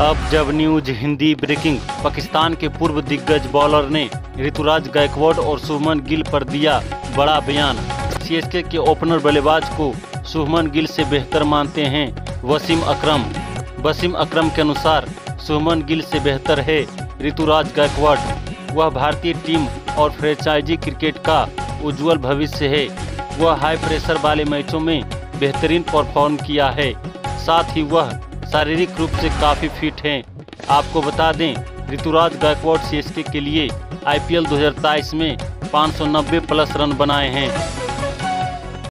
अब जब news Hindi breaking, Pakistan के पूर्व दिग्गज बॉलर ने ऋतुराज गायकवाड और सुमन गिल पर दिया बड़ा बयान। सीएसके के ओपनर बल्लेबाज को सुमन गिल से बेहतर मानते हैं वसीम अकरम। वसीम अकरम के अनुसार सुमन गिल से बेहतर है ऋतुराज गायकवाड। वह भारतीय टीम और फ्रेंचाइजी क्रिकेट का उज्जवल भविष्य है। वह हाई प्रेशर वाले मैचों में बेहतरीन परफॉर्म किया है। साथ ही वह शारीरिक रूप से काफ़ी फिट हैं। आपको बता दें, ऋतुराज गायकवाड सीएसके के लिए आईपीएल 2023 में 590 प्लस रन बनाए हैं।